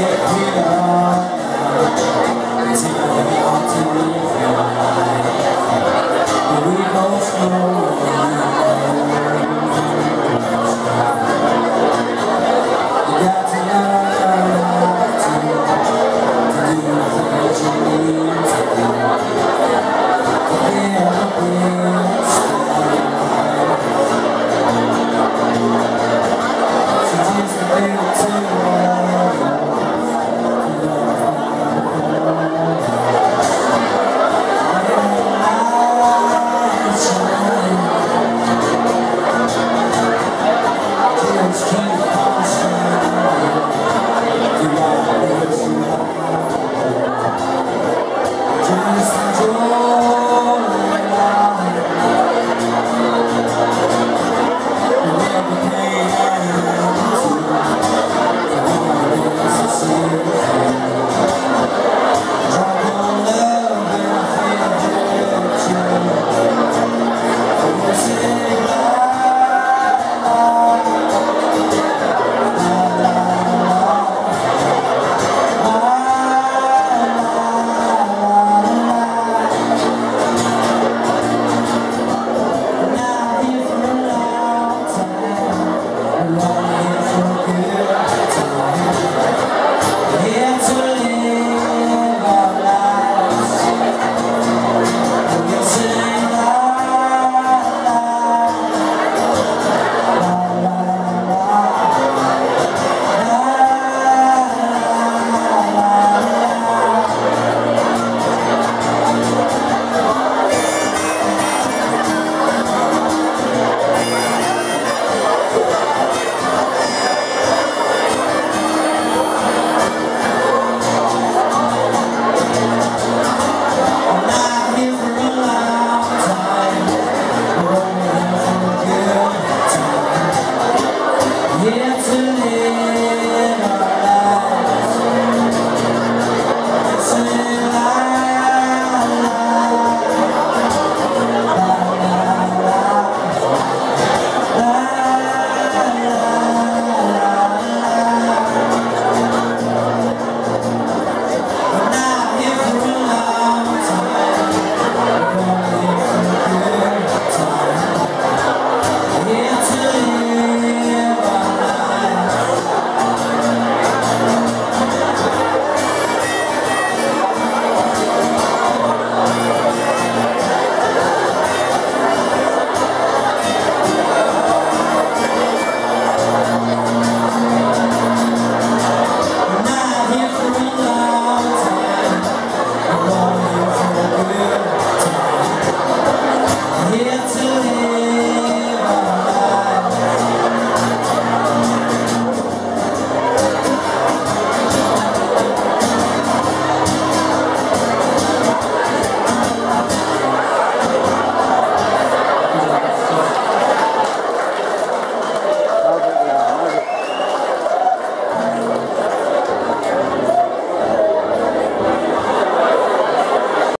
We both know